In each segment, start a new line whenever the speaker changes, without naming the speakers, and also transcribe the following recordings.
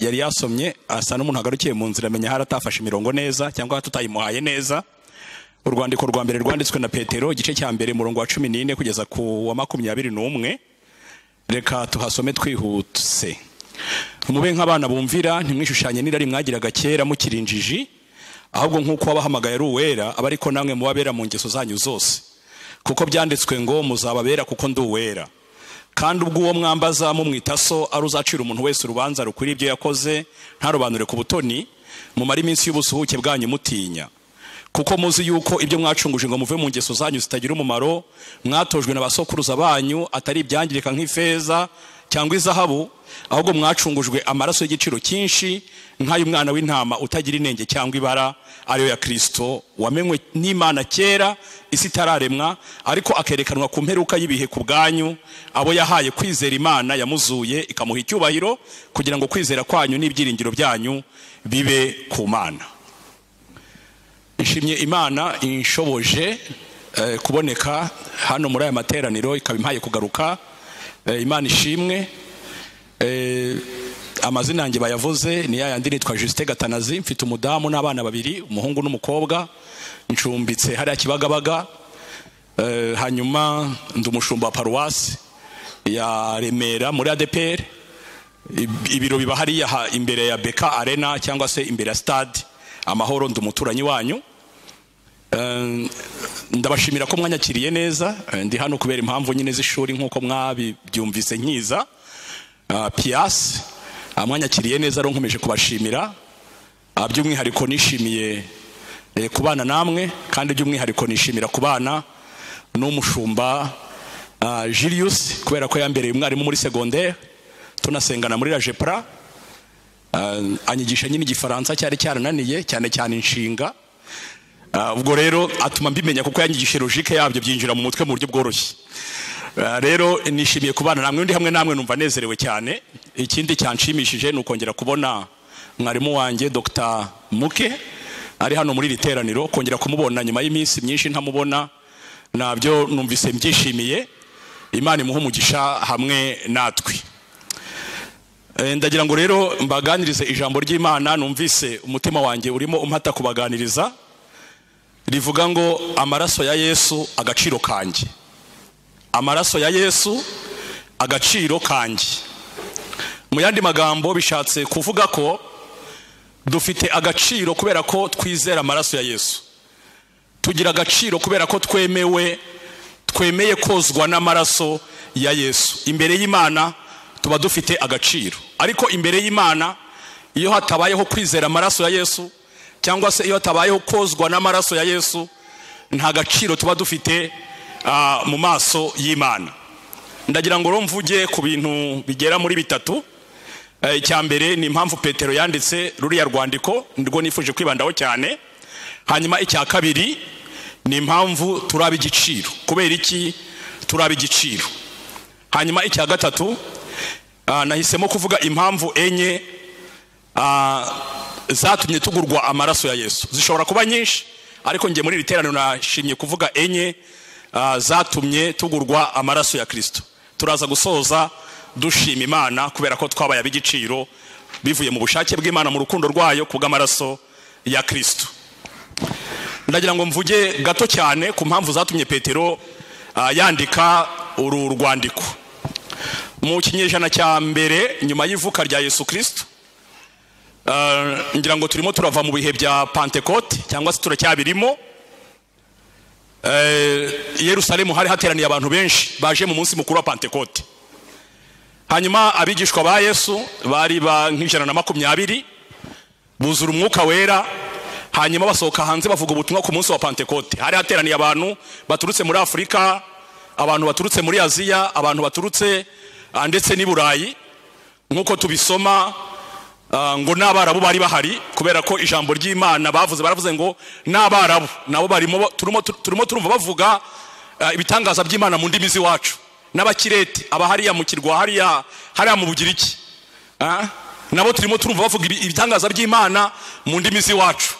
yari yasomye asa n'umuntu agarukiye mu nzira amenya hari atafashe imirongo neza cyangwa tutayimuhaye neza. Urwandiko rwa mbere rwanditswe na petero igice cya mbere murongo wa cumi n'ine kugeza ku wa makumyabiri n'umwe. Reka tuhasome twihuse mube nk'abana bumvira ntimwishushanye n'irari mwagiraga kera mukiri injiji ahubwo nk'uko wabahamagaye ari uwera aba ariko namwe mubabera mu ngeso zanyu zose. Kuko byanditswe ngo muzababera kuko ndi uwera. Kandi ubwo uwo mwambaza mumwita so ari uzacira umuntu wese urubanza rukwiriye ibyo yakoze ntarobanure ku butoni mumare iminsi y'ubusuhuke bwanyu mutinya. Kuko muzi yuko ibyo mwacunguje ngo muve mu ngeso zanyu zitagira umumaro mwatojwe na basokuruza banyu atari ibyangirika nk'ifeza cyangwa izahabu ahubwo mwacungujwe amaraso y'igiciro cyinshi nk'ay'umwana w'intama utagira inenge cyangwa ibara ariyo ya kirisito wamenywe n'imana kera isi itararemwa ariko akerekanwa ku mperuka y'ibihe ku bwanyu abo yahaye kwizera imana yamuzuye ikamuha icyubahiro kugira ngo kwizera kwanyu n'ibyiringiro byanyu bibe ku mana. Nshimye imana inshoboje eh, kuboneka hano muri aya materaniro ikaba impaye kugaruka. Imana ishimwe. Eh, amazina yanjye bayavuze ni yayandi nitwa Justin Gatanazi. Mfite umudamu n'abana babiri umuhungu n'umukobwa. Ncumbitse hariya Kibagabaga. Eh, hanyuma ndi umushumba wa paruwasi ya Remera muri ADPR Ib- ibiro biba hariya ha- imbere ya Beka Arena cyangwa se imbere ya stade. Amahoro ndi umuturanyi wanyu. Eh, ndabashimira ko mwanyakiriye neza. Eh, ndi hano kubera impamvu nyine z'ishuri nk'uko mwabibyumvise nkiza. Ah, piyasi ah, mwanyakiriye neza rero nkomeje kubashimira. Ah, by'umwihariko nishimiye eh, kubana namwe kandi by'umwihariko nishimira kubana n'umushumba ah, Julius kubera ko yambereye umwarimu muri secondaire. Tunasengana muri rajepra Ah, anyigisha nyine igifaransa cyari cyarananiye cyane cyane inshinga. Ubwo rero atuma mbimenya kuko yanyigisha logike yabyo byinjira mu mutwe mu buryo bworoshye. Ah, rero nishimiye kubana namwe undi hamwe namwe numva nezerewe cyane. Ikindi cyanshimishije ni ukongera kubona mwarimu wanjye Dr. Muke ari hano muri iri teraniro kongera kumubona nyuma y'iminsi myinshi ntamubona. Nabyo numvise mbyishimiye. Imana imuha umugisha hamwe natwe. Eh, ndagira ngo rero mbaganirize ijambo ry'imana numvise umutima wanjye urimo umpata kubaganiriza. Rivuga ngo amaraso ya yesu agaciro kanjye. Amaraso ya yesu agaciro kanjye. Mu yandi magambo bishatse kuvuga ko dufite agaciro kubera ko twizera amaraso ya yesu. Tugira agaciro kubera ko twemewe twemeye kozwa n'amaraso ya yesu. Imbere y'imana tuba dufite agaciro. Ariko imbere y'imana iyo hatabayeho kwizera amaraso ya yesu cyangwa se iyo hatabayeho kozwa n'amaraso ya yesu nta gaciro tuba dufite ah, mu maso y'imana. Ndagira ngo rero mvuge ku bintu bigera muri bitatu. Eh, icya mbere ni impamvu petero yanditse ruriya rwandiko nirwo nifuje kwibandaho cyane. Hanyuma icya kabiri ni impamvu turaba igiciro. Kubera iki? Turaba igiciro. Hanyuma icya gatatu ah, nahisemo kuvuga impamvu enye ah, zatumye tugurwa amaraso ya yesu. Zishobora kuba nyinshi ariko njye muri iri teraniro nashimye kuvuga enye ah, zatumye tugurwa amaraso ya kirisito turaza gusoza dushima imana kubera ko twabaye ab'igiciro bivuye mu bushake bw'imana mu rukundo rwayo kubw'amaraso ya kirisito ndagira ngo mvuge gato cyane ku mpamvu zatumye petero ah, yandika uru rwandiko. Mu kinyejana cya mbere nyuma y'ivuka rya yesu kirisito ngira ngo turimo turava mu bihe bya pantekote cyangwa se turacyabirimo i yerusalemu hari hateraniye abantu benshi baje mu munsi mukuru wa pantekote hanyuma abigishwa ba yesu bari ba nk'ijana na makumyabiri buzura umwuka wera hanyuma basohoka hanze bavuga ubutumwa ku munsi wa pantekote hari hateraniye abantu baturutse muri afurika abantu baturutse muri aziya abantu baturutse ah, ndetse n'i burayi. Nk'uko tubisoma ngo n'abarabu bari bahari kubera ko ijambo ry'imana bavuze baravuze ngo n'abarabu nabo barimo turimo turumva bavuga ah, ibitangaza by'imana mu ndimi z'iwacu. N'abakireti aba hariya mu kirwa hariya hariya mu bugiriki. Ah, nabo turimo turumva bavuga ibi- ibitangaza by'imana mu ndimi z'iwacu.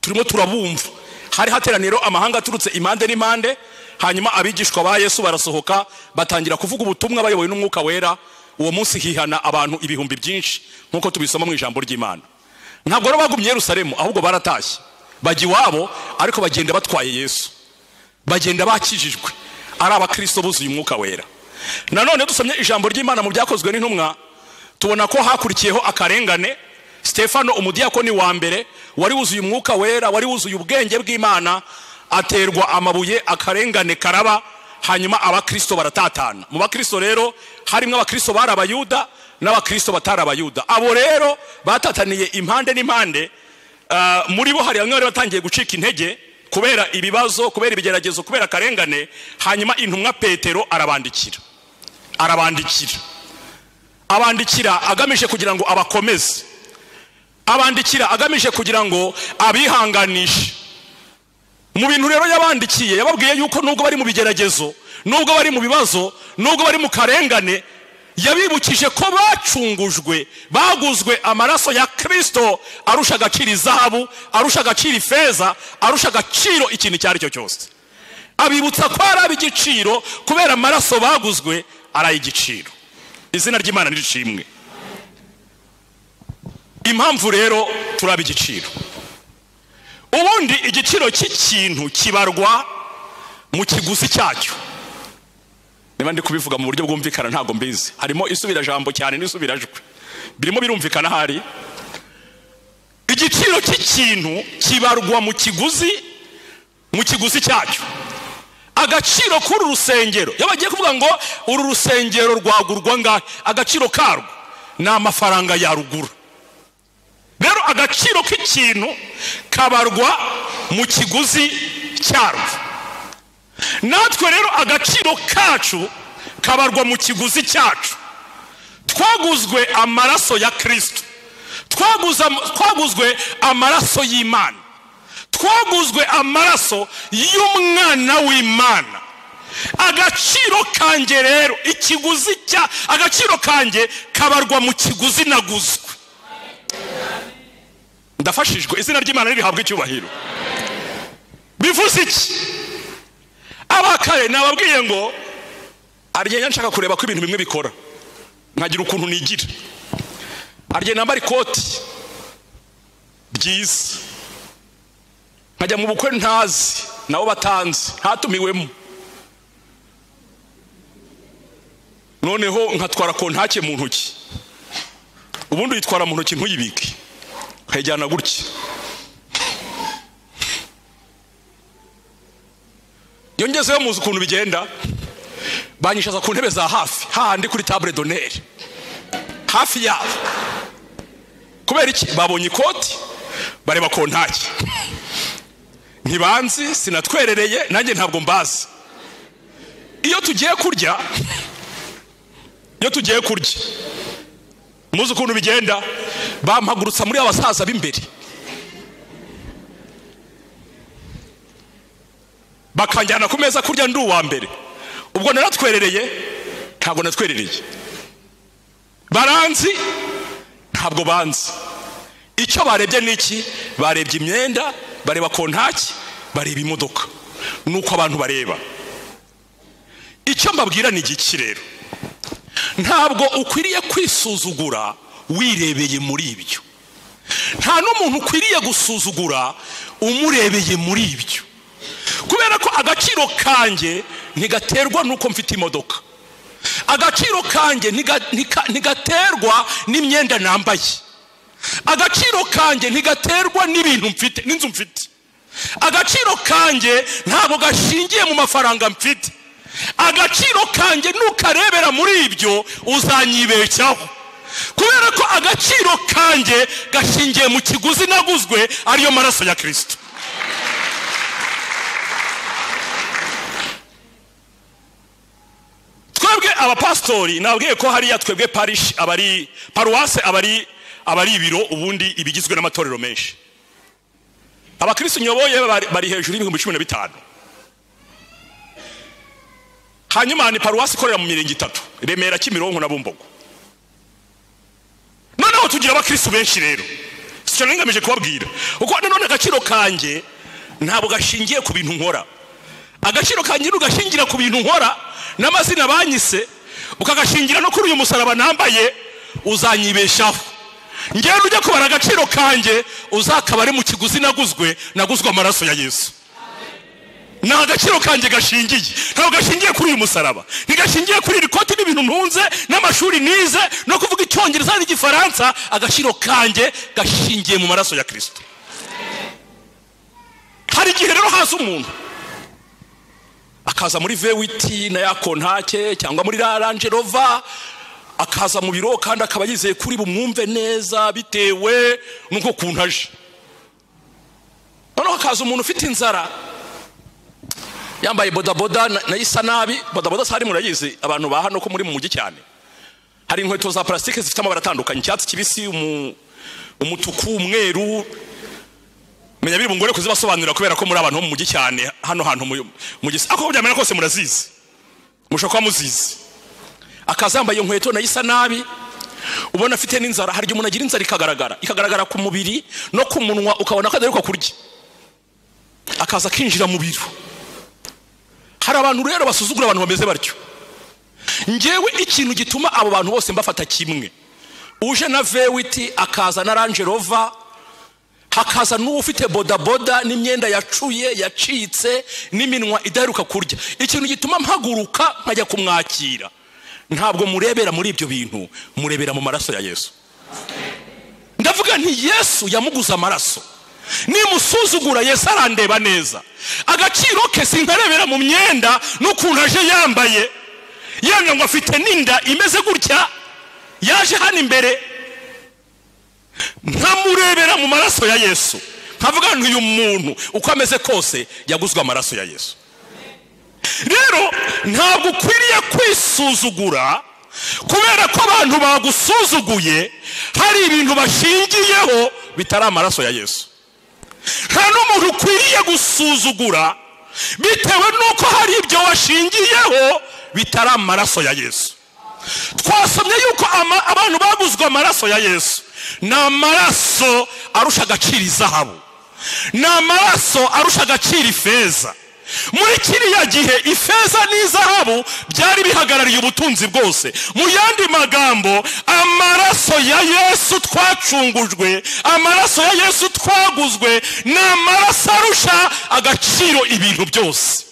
Turimo turabumva. Hari hateraniro amahanga aturutse impande n'impande hanyuma abigishwa ba yesu barasohoka batangira kuvuga ubutumwa bayobowe n'umwuka wera uwo munsi hihana abantu ibihumbi byinshi nk'uko tubisoma mu ijambo ry'imana. Ntabwo rero bagumye yerusalemu ahubwo baratashye. Bajya iwabo ariko bagenda batwaye yesu. Bagenda bakijijwe. Ari abakristo buzuye umwuka wera. Nanone dusomye ijambo ry'imana mu byakozwe n'intumwa tubona ko hakurikiyeho akarengane. Stefano umudiyakoni wa mbere wari wuzuye umwuka wera wari wuzuye ubwenge bw'imana aterwa amabuye akarengane karaba. Hanyuma abakristo baratatana. Mu bakristo rero harimo abakristo bari abayuda n'abakristo batari abayuda. Abo rero batataniye impande n'impande ah, muri bo hari bamwe bari batangiye gucika intege kubera ibibazo kubera ibigeragezo kubera akarengane. Hanyuma intumwa petero arabandikira. Arabandikira. Abandikira agamije kugira ngo abakomeze. Abandikira agamije kugira ngo abihanganishe. Mu bintu rero yabandikiye yababwiye yuko nubwo bari mu bigeragezo nubwo bari mu bibazo nubwo bari mu karengane yabibukije ko bacungujwe baguzwe amaraso ya kirisito arusha agaciro izahabu arusha agaciro ifeza arusha agaciro ikintu icyo ari cyo cyose. Abibutsa ko ari ab'igiciro kubera amaraso baguzwe ari ay'igiciro. Izina ry'imana nirishimwe impamvu rero turaba igiciro ubundi igiciro cy'ikintu kibarwa mu kiguzi cyacyo. Niba ndi kubivuga mu buryo bwumvikana ntabwo mbizi. Harimo isubirajambo cyane n'isubirajwi. Birimo birumvikana ahari. Igiciro cy'ikintu kibarwa mu kiguzi mu kiguzi cyacyo. Agaciro k'uru rusengero. Iyo bagiye kuvuga ngo uru rusengero rwagurwa ngahe? Agaciro karwo ni amafaranga yarugura rero agaciro k'ikintu kabarwa mu kiguzi cyarwo natwe rero agaciro kacu kabarwa mu kiguzi cyacu. Twaguzwe amaraso ya kirisito twaguzwe amaraso y'imana. Twaguzwe amaraso y'umwana w'imana. Agaciro kanjye rero ikiguzi cya agaciro kanjye kabarwa mu kiguzi naguzwe. Ndafashijwe. Izina ry'imana rihabwa icyubahiro. Bivuze iki? Abakare nababwiye ngo arigenda nshaka kureba ko ibintu bimwe bikora. Nkagira ukuntu nigira. Arigenda nambara ikoti. Ryiza nkajya mu bukwe ntazi. Nabo batanzi ntatumiwemo noneho nkatwara kontake mu ntoki. Ubundi uyitwara mu ntoki ntuyibike. Ukayijyana gutya iyo ngezeyo muzi ukuntu bigenda banyishaza ku ntebe za hafi. Hahandi kuri tabure doneri hafi yabo. Kubera iki? Babonye ikoti bareba kontaki ntibanzi sinatwerereye nanjye ntabwo mbazi. Iyo tugiye kurya iyo tugiye kurya muzi ukuntu bigenda bampagurutsa muri abasaza b'imbere. Bakanjyana ku meza kurya ndi uwa mbere. Ubwo naratwerereye ntabwo natwerereye. Baranzi ntabwo banzi. Icyo barebye ni iki? Barebye imyenda bareba kontaki bareba imodoka. Ni uko abantu bareba. Icyo mbabwira ni igiki rero? Ntabwo ukwiriye kwisuzugura wirebeye muri ibyo. Nta n'umuntu ukwiriye gusuzugura umurebeye muri ibyo. Kubera ko agaciro kanjye ntigaterwa n'uko mfite imodoka. Agaciro kanjye ntigaterwa n'imyenda nambaye. Agaciro kanjye ntigaterwa n'ibintu mfite n'inzu mfite. Agaciro kanjye ntabwo gashingiye mu mafaranga mfite. Agaciro kanjye nukarebera muri ibyo uzanyibeshyaho. Kubera ko agaciro kanjye gashingiye mu kiguzi naguzwe ariyo maraso ya kirisito twebwe abapasitori nabwiye ko hariya twebwe parishi abari paruwase abari abari ibiro ubundi ibigizwe n'amatorero menshi. Abakirisi nyoboye bari hejuru y'ibihumbi cumi na bitanu. Hanyuma ni paruwasi ikorera mu mirenge itatu. Remera kimironko na bumbogo. Noneho tugira abakirisi benshi rero. Sicyo ngamije kubabwira. Kuko nanone agaciro kanjye ntabwo gashingiye ku bintu nkora. Agaciro kanjye ntugashingira ku bintu nkora. N'amazina banyise ukagashingira no kuri uyu musaraba nambaye uzanyibeshaho. Ngewe ujya kubara agaciro kanjye uzakaba ari mu kiguzi naguzwe naguzwe amaraso ya yesu. Ni agaciro kanjye gashingiye. Ntabwo gashingiye kuri uyu musaraba. Ntigashingiye kuri iri koti n'ibintu ntunze n'amashuri nize no kuvuga icyongereza n'igifaransa agaciro kanjye gashingiye mu maraso ya kirisito hari igihe rero haza umuntu akaza muri vewiti na ya kontake cyangwa muri ranje rova akaza mu biro kandi akaba yizeye kuri bumwumve neza bitewe n'uko aje. Noneho hakaza umuntu ufite inzara yambaye bodaboda na yo isa nabi. Bodaboda sari murayizi abantu ba hano ko muri mu mujyi cyane. Hari inkweto za plastique zifite amabara atandukanye. Icyatsi kibisi umutuku umweru. Menya biri bungore kuzibasobanurira kubera ko muri abantu bo mu mujyi cyane. Hano hantu mu gisi ako byamera kose murazizi. Mushobora kuba muzizi. Akaza yambaye inkweto na yo isa nabi. Ubona afite n'inzara. Hari igihe umuntu agira inzara ikagaragara. Ikagaragara ku mubiri no ku munwa ukabona ko adaheruka kurya. Akaza akinjira mu biro. Hari abantu rero basuzugura abantu bameze batyo. Ngewe ikintu gituma abo bantu bose mbafata kimwe. Uje na vewiti akaza na ranje rova hakaza n'ufite bodaboda n'imyenda yacuye yacitse n'iminwa idaheruka kurya. Ikintu gituma mpaguruka nkajya kumwakira. Ntabwo murebera muri ibyo bintu murebera mu maraso ya yesu. Ndavuga nti yesu yamuguze amaraso. Nimusuzugura yesu arandeba neza. Agaciro ke sinkarebera mu myenda n'ukuntu aje yambaye. Yanga ngo afite n'inda imeze gutya yaje hano imbere. Nkamurebera mu maraso ya yesu. Nkavuga ngo uyu muntu uko ameze kose yaguzwe amaraso ya yesu. Rero ntabwo ukwiriye kwisuzugura kubera ko abantu bagusuzuguye hari ibintu bashingiyeho bitari amaraso ya yesu. Nta n'umuntu ukwiriye gusuzugura. Bitewe n'uko hari ibyo washingiyeho bitari amaraso ya yesu. Twasomye yuko abantu baguzwe amaraso ya yesu. Ni amaraso arusha agaciro izahabu. Ni amaraso arusha agaciro ifeza. Muri kiriya gihe ifeza n'izahabu byari bihagarariye ubutunzi bwose. Mu yandi magambo amaraso ya yesu twacungujwe amaraso ya yesu twaguzwe ni amaraso arusha agaciro ibintu byose.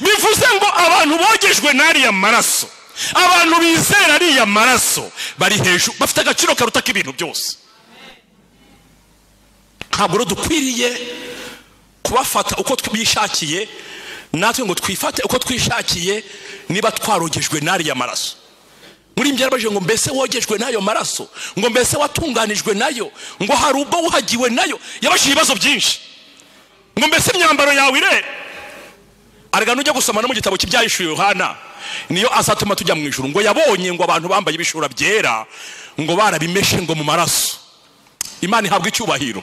Bivuze ngo abantu bogejwe n'ariya maraso. Abantu bizera ariya maraso. Bari hejuru bafite agaciro karuta k'ibintu byose. Ntabwo dukwiriye kubafata uko bishakiye natwe ngo twifate uko twishakiye niba twarogejwe n'ariya maraso. Muri ibyo yarabajije ngo mbese wogejwe n'ayo maraso? Ngo mbese watunganijwe na yo? Ngo hari ubwo wuhagiwe na yo? Yabashije ibibazo byinshi. Ngo mbese imyambaro yawe irera arega nujya gusoma no mu gitabo cy'ibyahishuye yohana. Niyo azatuma tujya mu ijuru. Ngo yabonye ngo abantu bambaye ibishura byera ngo barabimeshe ngo mu maraso. Imana ihabwa icyubahiro.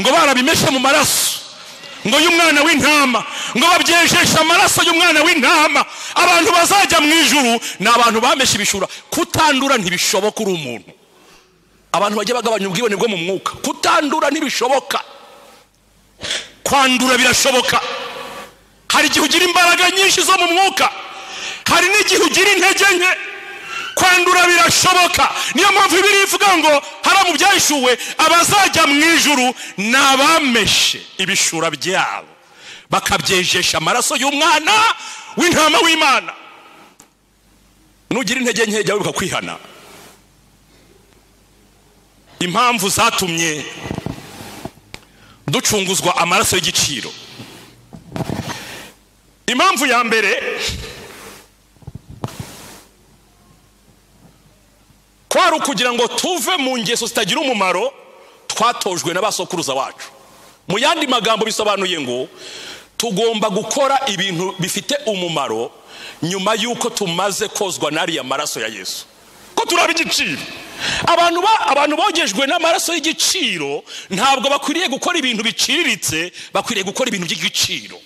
Ngo barabimeshe mu maraso. Ngo y'umwana w'intama. Ngo babyejeshe amaraso y'umwana w'intama. Abantu bazajya mu ijuru ni abantu bameshe ibishura. Kutandura ntibishoboka uri umuntu. Abantu bajya bagabanya ubwibone bwo mu mwuka. Kutandura ntibishoboka. Kwandura birashoboka. Hari igihe ugira imbaraga nyinshi zo mu mwuka. Hari n'igihe ugira intege nke. Kwandura birashoboka. Niyo mpamvu ibiri ivuga ngo hari mu byahishuwe abazajya mu ijuru ni abameshe ibishura byabo. Bakabyejesha amaraso y'umwana w'intama w'imana. Nugira intege nke jya wibuka kwihana. Impamvu zatumye ducunguzwa amaraso y'igiciro. Impamvu ya mbere kwari ukugira ngo tuve mu ngeso zitagira umumaro twatojwe na ba sokuruza wacu. Mu yandi magambo bisobanuye ngo tugomba gukora ibintu bifite umumaro nyuma y'uko tumaze kozwa n'ariya maraso ya yesu. Ko turaba igiciro? Abantu bogejwe n'amaraso y'igiciro ntabwo bakwiriye gukora ibintu biciriritse bakwiriye gukora ibintu by'igiciro.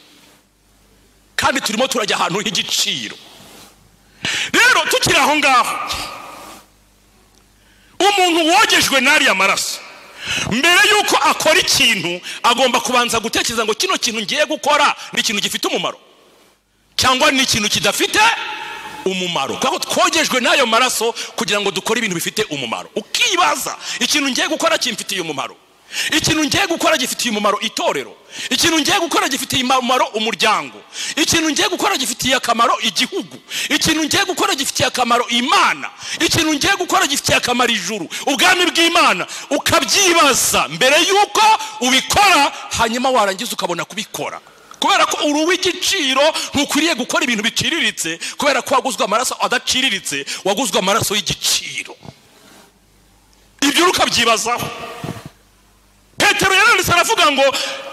Kandi turimo turajya ahantu h'igiciro. Rero tukiri aho ngaho umuntu wogejwe n'ariya maraso mbere y'uko akora ikintu agomba kubanza gutekereza ngo kino kintu ngiye gukora ni ikintu gifite umumaro. Cyangwa ni ikintu kidafite umumaro. Kuko twogejwe n'ayo maraso kugira ngo dukore ibintu bifite umumaro. Ukibaza ikintu ngiye gukora kimfitiye umumaro. Ikintu ngiye gukora gifitiye umumaro itorero. Ikintu ngiye gukora gifitiye umumaro umuryango. Ikintu ngiye gukora gifitiye akamaro igihugu. Ikintu ngiye gukora gifitiye akamaro imana. Ikintu ngiye gukora gifitiye akamaro ijuru. Ubwami bw'imana. Ukabyibaza. Mbere y'uko ubikora hanyuma warangiza ukabona kubikora. Kubera ko uri uw'igiciro ntukwiriye gukora ibintu biciriritse kubera ko waguzwe amaraso adaciriritse waguzwe amaraso y'igiciro. Ibyo ukabyibazaho petero yaranditse aravuga ngo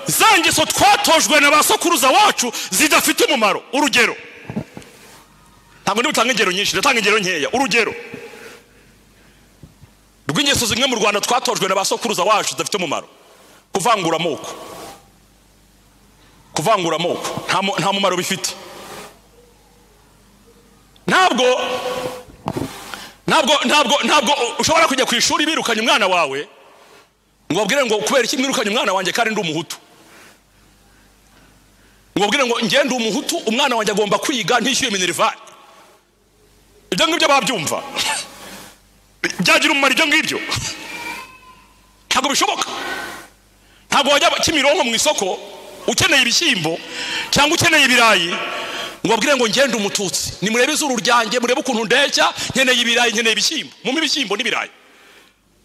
za ngeso twatojwe na ba sokuruza wacu zidafite umumaro. Urugero. Ntabwo ndi butange ingero nyinshi ndatanga ingero nkeya. Urugero. Rw'ingeso zimwe mu rwanda twatojwe na ba sokuruza wacu zidafite umumaro. Kuvangura amoko. Kuvangura amoko. Nta mumaro bifite. Ntabwo ntabwo ntabwo ntabwo ushobora kujya ku ishuri birukanye umwana wawe ngo babwire ngo kubera iki mwirukanye umwana wanjye kandi ndi umuhutu? Ngo babwire ngo ngende umuhutu umwana wanjye agomba kwiga ntishyuye minerivare ibyo ngibyo babyumva. Byagira umumaro ibyo ngibyo. Ntabwo bishoboka. Ntabwo wajya kimironko mu isoko ukeneye ibishyimbo cyangwa ukeneye ibirayi ngo babwire ngo ngende umututsi. Nimurebe izuru ryanjye murebe ukuntu ndeshya nkeneye ibirayi nkeneye ibishyimbo. Mumpe ibishyimbo n'ibirayi.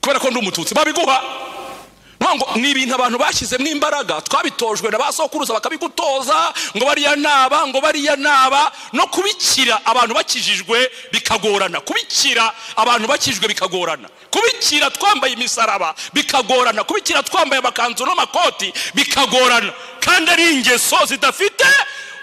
Kubera ko ndi umututsi. Babiguha ni ibintu abantu bashyizemo imbaraga twabitojwe na ba sokuruza bakabigutoza ngo bariya naba ngo bariya naba no kubikira abantu bakijijwe bikagorana kubikira abantu bakijijwe bikagorana kubikira twambaye imisaraba bikagorana kubikira twambaye amakanzu n'amakoti bikagorana kandi ari ingeso zidafite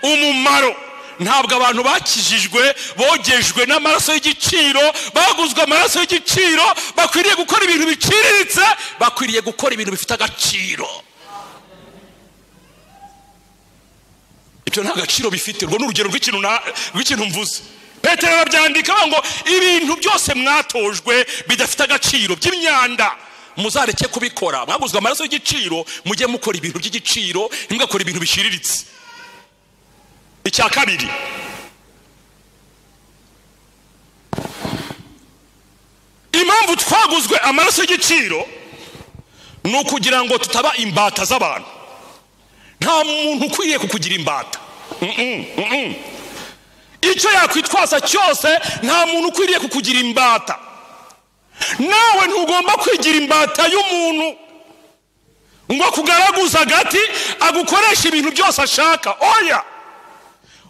umumaro. Ntabwo abantu bakijijwe bogejwe n'amaraso y'igiciro baguzwe amaraso y'igiciro bakwiriye gukora ibintu biciriritse bakwiriye gukora ibintu bifite agaciro. Ibyo nta gaciro bifite. Urwo ni urugero rw'ikintu mvuze. Petero arabyandika ngo ibintu byose mwatojwe bidafite agaciro by'imyanda. Muzareke kubikora. Mwaguzwe amaraso y'igiciro mujye mukora ibintu by'igiciro ntimugakore ibintu biciriritse. Icya kabiri impamvu twaguzwe amaraso y'igiciro ni ukugira ngo tutaba imbata z'abantu. Nta muntu ukwiriye kukugira imbata. Icyo yakwitwaza cyose nta muntu ukwiriye kukugira imbata. Nawe ntugomba kwigira imbata y'umuntu. Ngo akugaraguze agati agukoresha ibintu byose ashaka. Oya!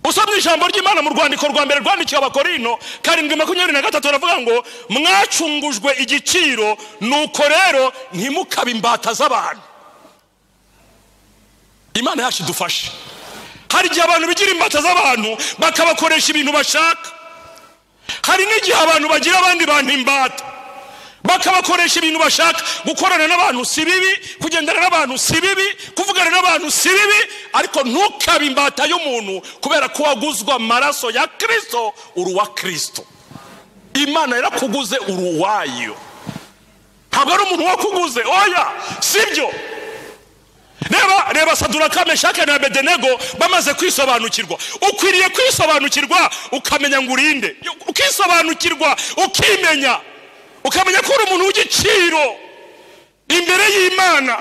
Usomye ijambo ry'imana mu rwandiko rwa mbere rwandikiwe abakorino karindwi makumyabiri na gatatu baravuga ngo mwacungujwe igiciro nuko rero ntimukabe imbata z'abantu. Imana yacu idufashe. Hari igihe abantu bigira imbata z'abantu bakabakoresha ibintu bashaka. Hari n'igihe abantu bagira abandi bantu imbata. Bakabakoresha ibintu bashaka. Gukorana n'abantu si bibi kugendana n'abantu si bibi kuvugana n'abantu si bibi ariko ntukabe imbata y'umuntu kubera ko waguzwe amaraso ya kirisito uri uwa kirisito imana yarakuguze uri uwayo ntabwo ari umuntu wakuguze. Oya sibyo reba reba saduraka meshake na bedenego bamaze kwisobanukirwa. Ukwiriye kwisobanukirwa ukamenya ngo urinde. Ukisobanukirwa ukimenya. Ukamenya ko uri umuntu w'igiciro. Imbere y'imana.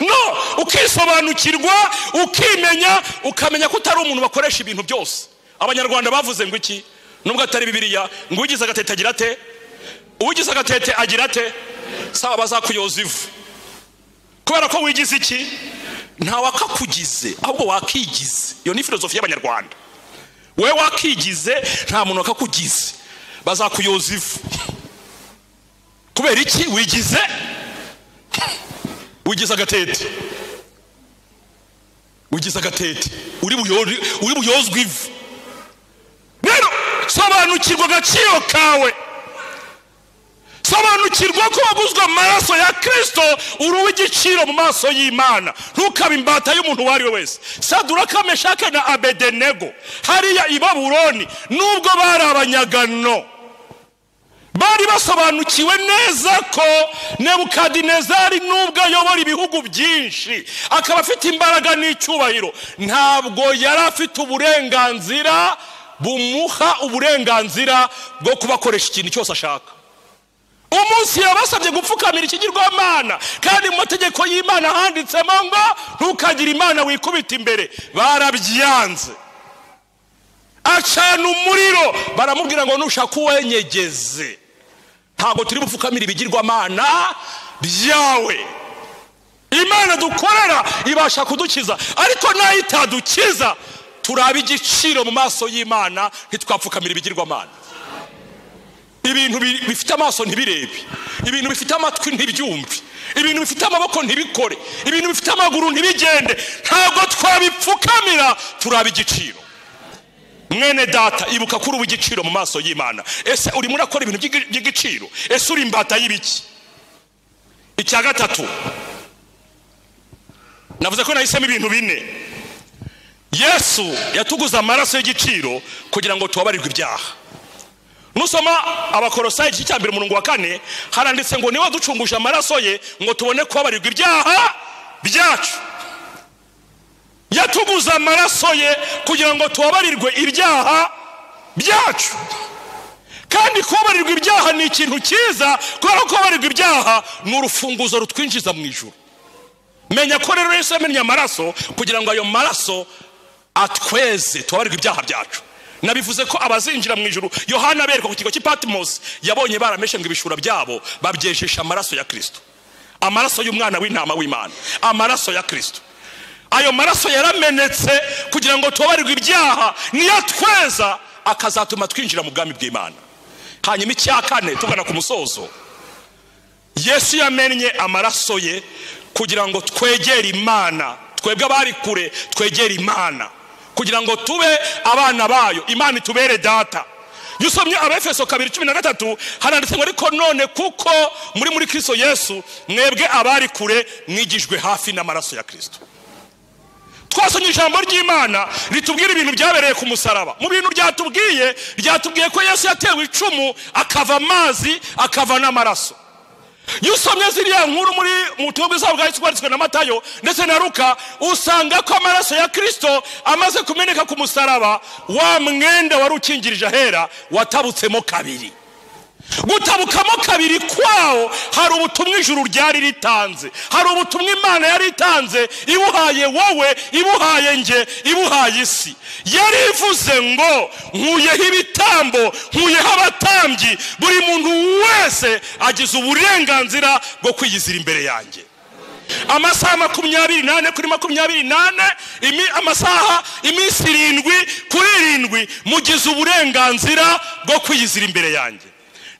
No ukisobanukirwa ukimenya ukamenya ko utari umuntu bakoresha ibintu byose. Abanyarwanda bavuze ngo iki? Nubwo atari bibiriya ngo ugize agatete agira ate? Ugize agatete agira ate? Saba bazakuyoza ivu kubera ko wigize iki? Ntawakakugize ahubwo wakigize. Iyo ni filozofi y'abanyarwanda. Wowe wakigize nta muntu wakakugize. Bazakuyoza ivu kubera iki? Wigize? Wigize agatete. Wigize agatete. Uri buyozwe ivu. Rero sobanukirwa agaciro kawe. Sobanukirwa ko waguzwe amaraso ya kirisito uri uw'igiciro mu maso y'imana. Ntukabe imbata y'umuntu uwo ari we wese. Saduraka meshake na abedenego hariya i baburoni nubwo bari abanyagano bari basobanukiwe neza ko nebukadinezari nubwo ayobora ibihugu byinshi akaba afite imbaraga n'icyubahiro. Ntabwo yari afite uburenganzira bumuha uburenganzira bwo kubakoresha ikintu cyose ashaka. Umunsi yabasabye gupfukamira ikigirwamana kandi mu mategeko y'imana handitsemo ngo ntukagire imana wikubita imbere. Barabyanze. Acana umuriro baramubwira ngo nushaka uwenyegeze ntabwo turi bupfukamira ibigirwamana byawe. Imana dukorera ibasha kudukiza ariko na yo itadukiza turaba igiciro mu maso y'imana ntitwapfukamira ibigirwamana. Ibintu bifite amaso ntibirebe ibintu bifite amatwi ntibyumve ibintu bifite amaboko ntibikore ibintu bifite amaguru ntibigende ntabwo twabipfukamira turaba igiciro. Mwene data ibuka kuri ubu igiciro mu maso y'imana. Ese urimo urakora ibintu by'igiciro? Ese uri imbata y'ibiki? Icya gatatu. Navuze ko nahisemo ibintu bine. Yesu yatuguze amaraso y'igiciro kugira ngo tubabarirwe ibyaha. Nusoma abakorosayi igice cya mbere umurongo wa kane haranditse ngo niba ducunguje amaraso ye ngo tubone kubabarirwa ibyaha byacu. Yatuguze amaraso ye kugira ngo tubabarirwe ibyaha byacu. Kandi kubabarirwa ibyaha ni ikintu cyiza kubera ko kubabarirwa ibyaha ni urufunguzo rutwinjiza mu ijuru. Menya ko rero yesu yamennye amaraso kugira ngo ayo maraso atweze tubabarirwe ibyaha byacu. Nabivuze ko abazinjira mu ijuru yohana abereka ku kigo cy'ipatimosi yabonye barameshe ngo ibishura byabo babyejesha amaraso ya kirisito amaraso y'umwana w'intama w'imana. Amaraso ya kirisito ayo maraso yaramenetse kugira ngo tubabarirwe ibyaha. Niyo atweza akazatuma twinjira mu bwami bw'imana. Hanyuma icya kane tugana ku musozo. Yesu yamennye amaraso ye kugira ngo twegere imana. Twebwe abari kure twegere imana. Kugira ngo tube abana bayo. Imana itubere data. Iyo usomye abefeso kabiri cumi na gatatu haranditse ngo ariko none kuko muri muri kirisito yesu mwebwe abari kure mwigijwe hafi n'amaraso ya kirisito twasomye ijambo ry'imana ritubwira ibintu byabereye ku musaraba. Mu bintu ryatubwiye ryatubwiye ko yesu yatewe icumu akava amazi akava n'amaraso. Iyo usomye ziriya nkuru muri mu butumwa bwiza bwa yesu na matayo ndetse na ruka usanga ko amaraso ya kirisito amaze kumeneka ku musaraba wa mwenda wari ukingirije ahera watabutsemo kabiri. Gutabukamo kabiri kwawo. Hari ubutumwa ijuru ryari ritanze hari ubutumwa imana yari itanze ibuhaye wowe ibuhaye nge ibuhaye isi. Yari ivuze ngo nkuyeho ibitambo nkuyeho abatambyi buri muntu wese agize uburenganzira bwo kwiyizira imbere yanjye. Amasaha makumyabiri n'ane kuri makumyabiri n'ane amasaha iminsi irindwi kuri irindwi mugize uburenganzira bwo kwiyizira imbere yanjye.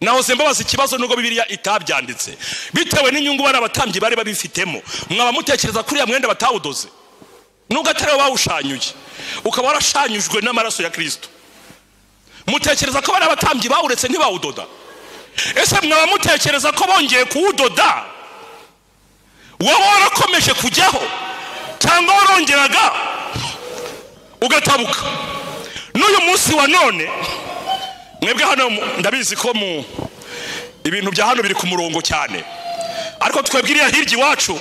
Nahoze mbabaza ikibazo nubwo bibiliya itabyanditse bitewe n'inyungu bari abatambyi bari babifitemo. Mwaba mutekereza kuri uriya mwenda batawudoze? Nubwo atari bawushanyuye. Ukaba warashanyujwe n'amaraso ya kirisito mutekereza ko bari abatambyi bawuretse ntibawudoda? Ese mwaba mutekereza ko bongeye kuwudoda? Waba warakomeje kujyaho cyangwa warongeraga? Ugatabuka. N'uyu munsi wa none mwebwe hano ndabizi ko mu ibintu bya hano biri ku murongo cyane. Ariko twebwe iriya hirya iwacu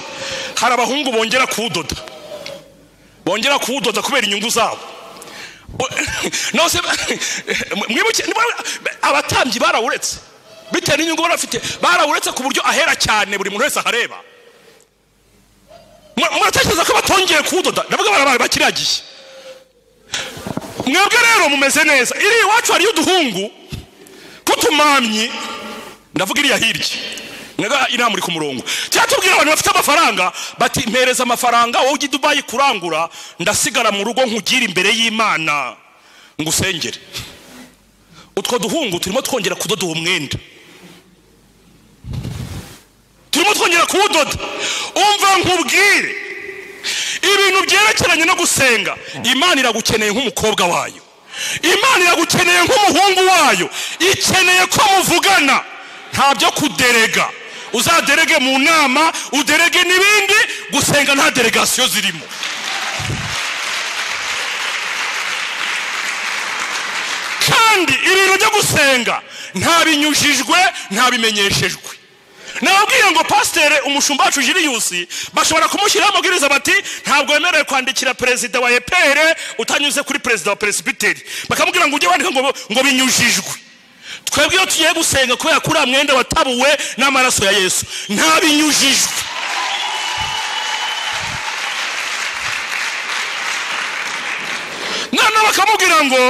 hari abahungu bongera kuwudoda. Bongera kuwudoda kubera inyungu zabo. Mwibuke abatambyi barawuretse. Bitewe n'inyungu bari bafite barawuretse ku buryo ahera cyane buri muntu wese ahareba. Muratekereza ko batongeye kuwudoda? Ndavuga barabaye bakiragiye. Mwebwe rero mumeze neza. Iri iwacu hariyo uduhungu tw'utumamyi. Ndavuga iriya hirya. Mwebwe inama muri ku murongo. Cyangwa tubwira abantu bafite amafaranga bati mpereza amafaranga wowe ujye dubayi kurangura ndasigara mu rugo nkugire imbere y'imana. Ngo usengere utwo duhungu turimo twongera kudoda uwo mwenda turimo twongera kuwudoda. Umva nkubwire. Ibintu byerekeranye no gusenga. Imana iragukeneye nk'umukobwa wayo. Imana iragukeneye nk'umuhungu wayo. Ikeneye ko muvugana. Nta byo kuderega. Uzaderege mu nama uderege n'ibindi gusenga nta delegasiyo zirimo. Kandi ibintu byo gusenga nta binyujijwe nta bimenyeshejwe nababwiye ngo pasiteri umushumba wacu jiriyusi bashobora kumushyiraho amabwiriza bati ntabwo wemerewe kwandikira perezida wa epr utanyuze kuri perezida wa peresibiteri bakamubwira ngo ujye wandika ngo, binyujijwe. Twebwe iyo tugiye gusenga kubera ko uriya mwenda watabuwe n'amaraso ya yesu nta binyujijwe. Noneho bakamubwira ngo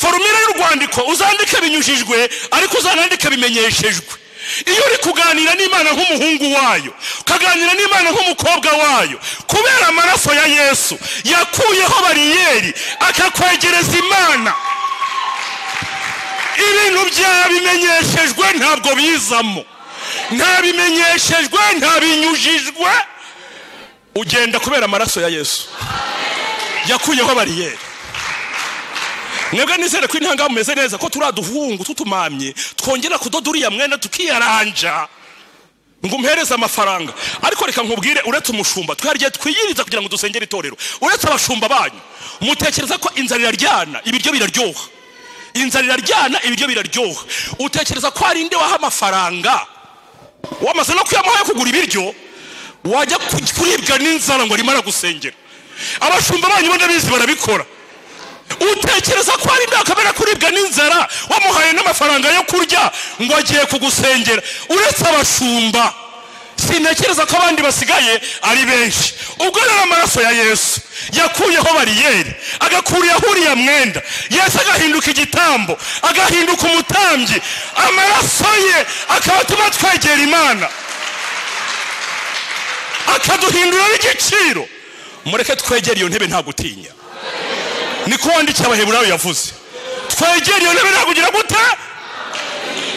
forumire y'urwandiko uzandike binyujijwe ariko uzanandike bimenyeshejwe. Iyo uri kuganira n'imana nk'umuhungu wayo ukaganira n'imana nk'umukobwa wayo kubera amaraso ya yesu yakuyeho bariyeri akakwegereza imana. Ibintu byabimenyeshejwe ntabwo bizamo. Nta bimenyeshejwe nta binyujijwe ugenda kubera amaraso ya yesu. Yakuyeho bariyeri. Mwebwe nizere ko intanga mumeze neza ko turiya duhungu tutumamye twongera kudoda uriya mwenda tukiyaranja. Ngo umpereze amafaranga. Ariko reka nkubwire uretse umushumba twarigiye twiyiriza kugira ngo dusengere itorero. Uretse abashumba banyu mutekereza ko inzara iraryana ibiryo biraryoha. Inzara iraryana ibiryo biraryoha. Utekereza ko hari inde waha amafaranga? Wamaze no kuyamuha yo kugura ibiryo wajya ku- kuribwa n'inzara ngo arimo aragusengera abashumba banyu bo ndabizi barabikora. Utekereza ko hari ndakamera kuribwa n'inzara wamuhaye n'amafaranga yo kurya ngo agiye kugusengera. Uretse abashumba. Sintekereza ko abandi basigaye ari benshi. Ubwo rero amaraso ya yesu yakuyeho bariyeri agakuriyeho uriya mwenda. Yesu agahinduka igitambo agahinduka umutambyi. Amaraso ye akaba atuma twegera imana. Akaduhindurira igiciro mureke twegere iyo ntebe nta gutinya. Niko wandikiye abaheburayo yavuze. Twegere iyo ntebe nta kugira gute?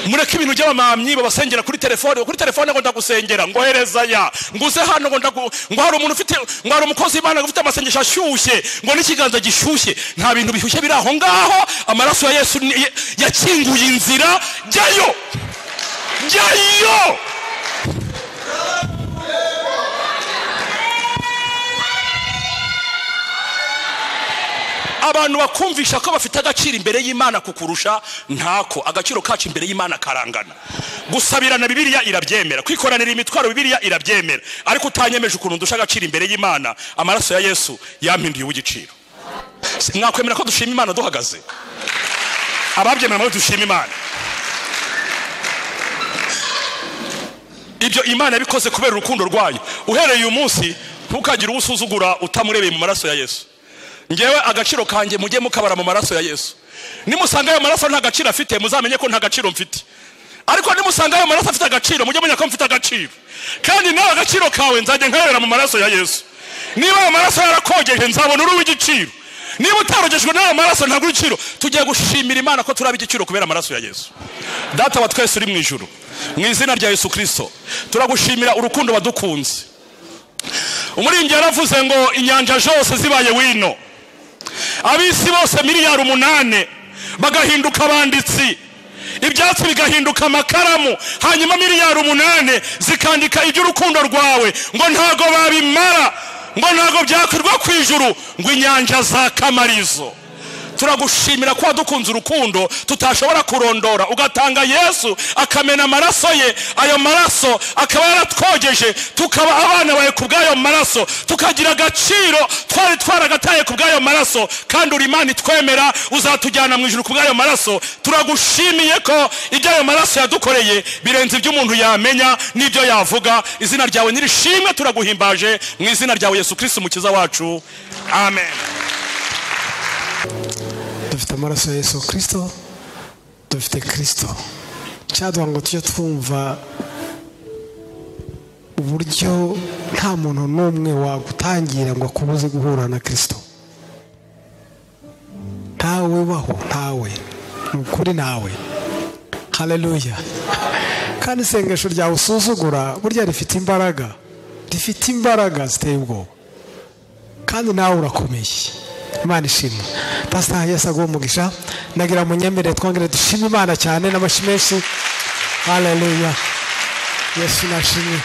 Mureke ibintu by'abamamyi babasengera kuri telefone. Kuri telefone ngo ndagusengera ngo hereza ya ngo uze hano ngo ndagu ngo hari umuntu ufite ngo hari umukozi w'imana ufite amasengesho ashyushye ngo n'ikiganza gishyushye. Nta bintu bishyushye biri aho ngaho. Amaraso ya yesu yakinguye inzira. Jyayo! Jyayo! Abantu bakumvisha ko bafite agaciro imbere y'imana kukurusha ntako. Agaciro kacu imbere y'imana karangana. Gusabirana bibiliya irabyemera. Kwikoranira imitwaro bibiliya irabyemera. Ariko utanyemeje ukuntu ndusha agaciro imbere y'imana amaraso ya yesu yampinduye uw'igiciro. Mwakwemera ko dushima imana duhagaze? Ababyemera nabo dushima imana. Ibyo imana yabikoze kubera urukundo rwayo uhereye uyu munsi ntukagire uwo usuzugura utamurebeye mu maraso ya yesu. Ngewe agaciro kanjye mujye mukabara mu maraso ya yesu. Nimusanga ayo maraso nta gaciro afite muzamenye ko nta gaciro mfite. Ariko nimusanga ayo maraso afite agaciro mujye menya ko mfite agaciro. Kandi nawe agaciro kawe nzajya nkarebera mu maraso ya yesu. Niba ayo maraso yarakogeje nzabona uri uw'igiciro niba utarogejwe n'ayo maraso ntabwo igiciro. Tugiye gushimira imana ko turaba igiciro kubera amaraso ya yesu. Data wa twese uri mu ijuru. Mu izina rya yesu kirisito turagushimira urukundo wadukunze. Umuririmbyi yaravuze ngo inyanja zose zibaye wino. Ab'isi bose miliyari umunani bagahinduka abanditsi. Ibyatsi bigahinduka amakaramu hanyuma miliyari umunani zikandika iby'urukundo rwawe. Ngo ntago babimara ngo ntago byakwirwa ku ijuru ngo inyanja za kamarizo. Turagushimira ko wadukunze urukundo tutashobora kurondora. Ugatanga yesu akamena amaraso ye. Ayo maraso akaba yaratwogeje tukaba abana bawe ku bw'ayo maraso tukagira agaciro twari twaragataye ku bw'ayo maraso. Kandi uri imana itwemera uzatujyana mu ijuru ku bw'ayo maraso. Turagushimiye ko ibyo ayo maraso yadukoreye birenze ibyo umuntu yamenya n'ibyo yavuga. Izina ryawe nirishimwe turaguhimbaje mu izina ryawe yesu kirisiti umukiza wacu. Amen.
Dufite amaraso ya yesu kirisito dufite kirisito cyaduha ngo tujye twumva uburyo nta muntu n'umwe wagutangira ngo akubuze guhura na kirisito ntawe baho ntawe ni ukuri nawe hareruya kandi isengesho ryawe usuzugura burya rifite imbaraga rifite imbaraga ziteye ubwoba kandi nawe urakomeye imana ishimwe. Pasita yesi aguha umugisha nagira munyemere twongere dushime imana cyane n'amashyi menshi hareruya yesu nashimwe